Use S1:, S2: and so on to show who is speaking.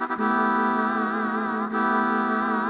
S1: ええ。